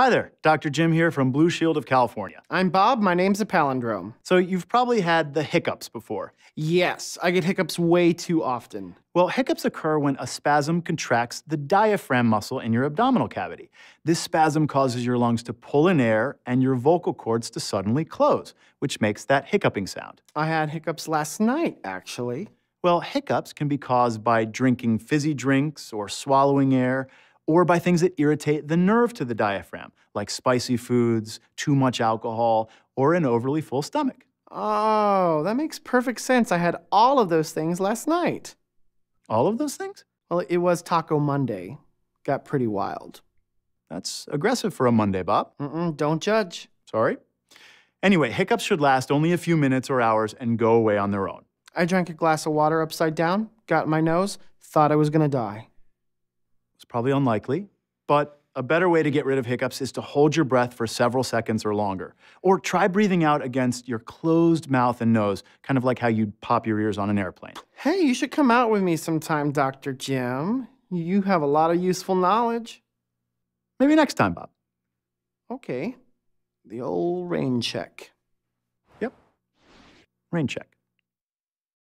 Hi there, Dr. Jim here from Blue Shield of California. I'm Bob. My name's a palindrome. So, you've probably had the hiccups before. Yes, I get hiccups way too often. Well, hiccups occur when a spasm contracts the diaphragm muscle in your abdominal cavity. This spasm causes your lungs to pull in air and your vocal cords to suddenly close, which makes that hiccuping sound. I had hiccups last night, actually. Well, hiccups can be caused by drinking fizzy drinks or swallowing air or by things that irritate the nerve to the diaphragm, like spicy foods, too much alcohol, or an overly full stomach. Oh, that makes perfect sense. I had all of those things last night. All of those things? Well, it was Taco Monday. Got pretty wild. That's aggressive for a Monday, Bob. Mm-mm, don't judge. Sorry. Anyway, hiccups should last only a few minutes or hours and go away on their own. I drank a glass of water upside down, got in my nose, thought I was gonna die. Probably unlikely, but a better way to get rid of hiccups is to hold your breath for several seconds or longer. Or try breathing out against your closed mouth and nose, kind of like how you'd pop your ears on an airplane. Hey, you should come out with me sometime, Dr. Jim. You have a lot of useful knowledge. Maybe next time, Bob. Okay. The old rain check. Yep. Rain check.